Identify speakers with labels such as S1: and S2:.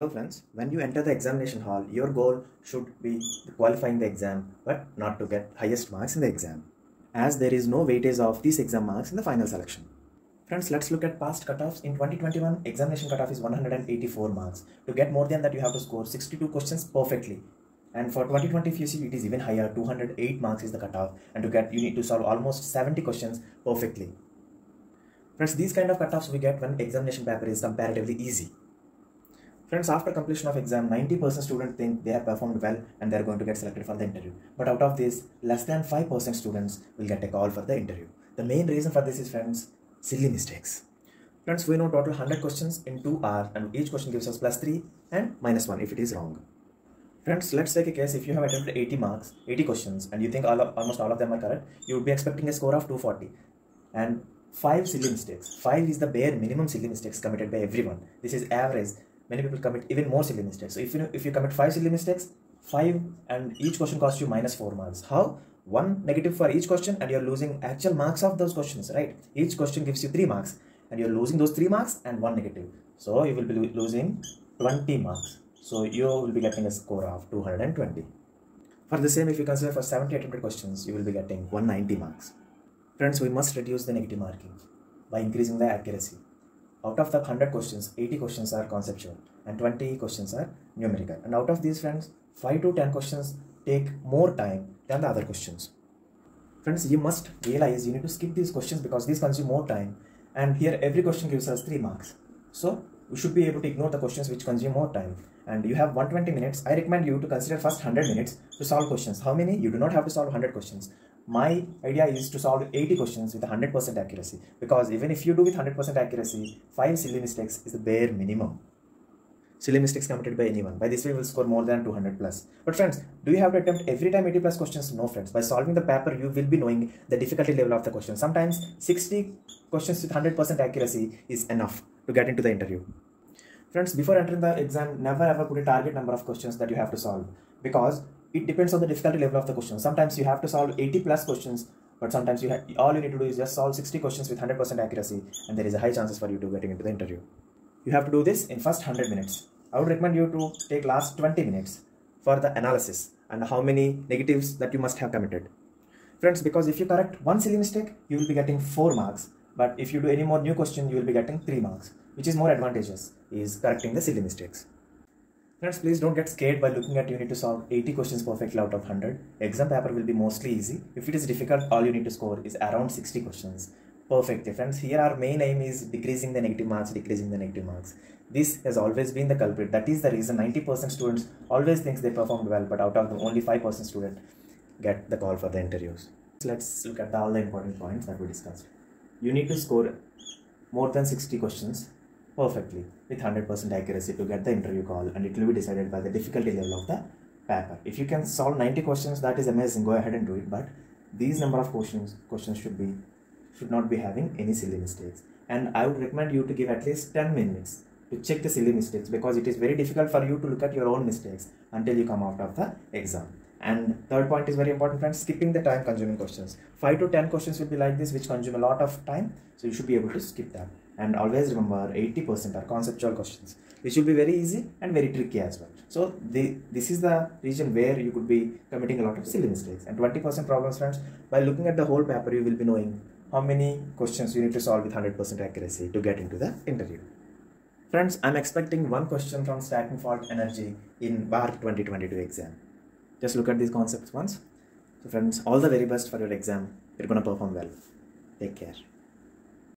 S1: Hello friends, when you enter the examination hall, your goal should be qualifying the exam but not to get highest marks in the exam as there is no weightage of these exam marks in the final selection. Friends, let's look at past cutoffs. In 2021, examination cutoff is 184 marks. To get more than that, you have to score 62 questions perfectly. And for 2020 if you see, it is even higher, 208 marks is the cutoff. And to get, you need to solve almost 70 questions perfectly. Friends, these kind of cutoffs we get when examination paper is comparatively easy. Friends, after completion of exam, 90% students think they have performed well and they are going to get selected for the interview. But out of this, less than 5% students will get a call for the interview. The main reason for this is, friends, silly mistakes. Friends, we know total 100 questions in 2 hours and each question gives us plus 3 and minus 1 if it is wrong. Friends, let's take a case if you have attempted 80 marks, 80 questions and you think all of, almost all of them are correct, you would be expecting a score of 240. And 5 silly mistakes. 5 is the bare minimum silly mistakes committed by everyone. This is average many people commit even more silly mistakes. So if you if you commit five silly mistakes, five and each question costs you minus four marks. How? One negative for each question, and you're losing actual marks of those questions, right? Each question gives you three marks, and you're losing those three marks and one negative. So you will be losing 20 marks. So you will be getting a score of 220. For the same, if you consider for 70 attempted questions, you will be getting 190 marks. Friends, we must reduce the negative marking by increasing the accuracy out of the 100 questions 80 questions are conceptual and 20 questions are numerical. And out of these friends 5 to 10 questions take more time than the other questions. Friends you must realize you need to skip these questions because these consume more time. And here every question gives us 3 marks. So you should be able to ignore the questions which consume more time. And you have 120 minutes. I recommend you to consider first 100 minutes to solve questions. How many? You do not have to solve 100 questions my idea is to solve 80 questions with 100% accuracy because even if you do with 100% accuracy, 5 silly mistakes is the bare minimum. Silly mistakes committed by anyone. By this way, we will score more than 200 plus. But friends, do you have to attempt every time 80 plus questions? No friends. By solving the paper, you will be knowing the difficulty level of the question. Sometimes 60 questions with 100% accuracy is enough to get into the interview. Friends, before entering the exam, never ever put a target number of questions that you have to solve because it depends on the difficulty level of the question. Sometimes you have to solve 80 plus questions, but sometimes you all you need to do is just solve 60 questions with 100% accuracy, and there is a high chances for you to getting into the interview. You have to do this in first 100 minutes. I would recommend you to take last 20 minutes for the analysis and how many negatives that you must have committed. Friends, because if you correct one silly mistake, you will be getting 4 marks. But if you do any more new question, you will be getting 3 marks, which is more advantageous, is correcting the silly mistakes. Friends, please don't get scared by looking at you need to solve 80 questions perfectly out of 100. Exam paper will be mostly easy. If it is difficult, all you need to score is around 60 questions. Perfect. Friends, here our main aim is decreasing the negative marks, decreasing the negative marks. This has always been the culprit. That is the reason 90% students always thinks they performed well, but out of them, only 5% student get the call for the interviews. So let's look at all the important points that we discussed. You need to score more than 60 questions perfectly with 100% accuracy to get the interview call and it will be decided by the difficulty level of the paper. If you can solve 90 questions, that is amazing. Go ahead and do it. But these number of questions questions should be should not be having any silly mistakes. And I would recommend you to give at least 10 minutes to check the silly mistakes because it is very difficult for you to look at your own mistakes until you come out of the exam. And third point is very important, friends, skipping the time consuming questions. 5 to 10 questions will be like this, which consume a lot of time. So you should be able to skip that. And always remember 80% are conceptual questions, which will be very easy and very tricky as well. So the, this is the region where you could be committing a lot of silly mistakes. And 20% problems, friends, by looking at the whole paper, you will be knowing how many questions you need to solve with 100% accuracy to get into the interview. Friends, I'm expecting one question from stacking fault energy in BARC 2022 exam. Just look at these concepts once. So friends, all the very best for your exam. You're going to perform well. Take care.